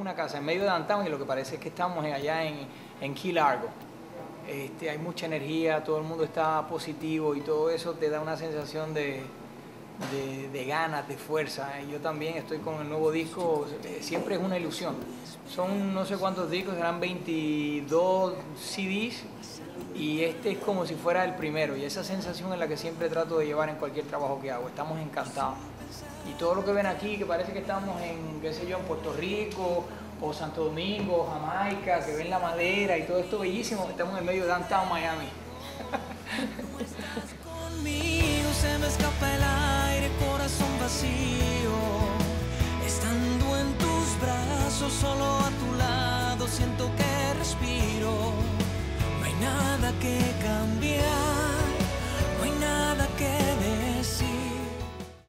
una casa en medio de downtown y lo que parece es que estamos allá en, en Key Largo. Este, hay mucha energía, todo el mundo está positivo y todo eso te da una sensación de, de, ganas, de fuerza. Yo también estoy con el nuevo disco, eh, siempre es una ilusión. Son no sé cuántos discos, serán 22 CDs y este es como si fuera el primero y esa sensación es la que siempre trato de llevar en cualquier trabajo que hago. Estamos encantados. Y todo lo que ven aquí, que parece que estamos en, qué sé yo, en Puerto Rico o Santo Domingo, Jamaica, que ven la madera y todo esto bellísimo, que estamos en medio de downtown Miami. conmigo, se me escapa el aire, corazón vacío. Estando en tus brazos, solo a tu lado, siento que respiro. No hay nada que cambie.